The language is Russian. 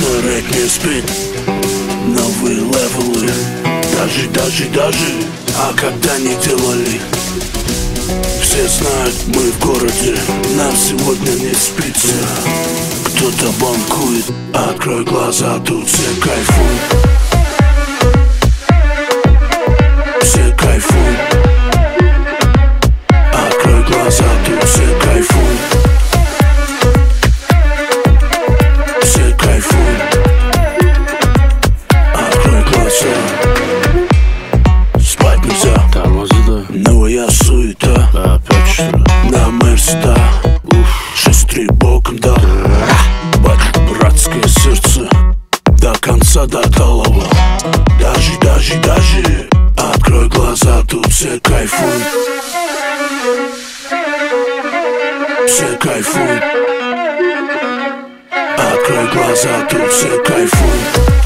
не спит. Новые левелы. Даже, даже, даже А когда не делали? Все знают, мы в городе. Нам сегодня не спится. Кто-то банкует. Открой глаза, тут все кайфуют. Все кайфуют. Открой глаза, тут все суета Да, опять что ли? На Мерста Шесть-три боком да. Бать, братское сердце. До конца, до талого. Даже, даже, даже. Открой глаза, тут все кайфуют. Все кайфуют. Открой глаза, тут все кайфуют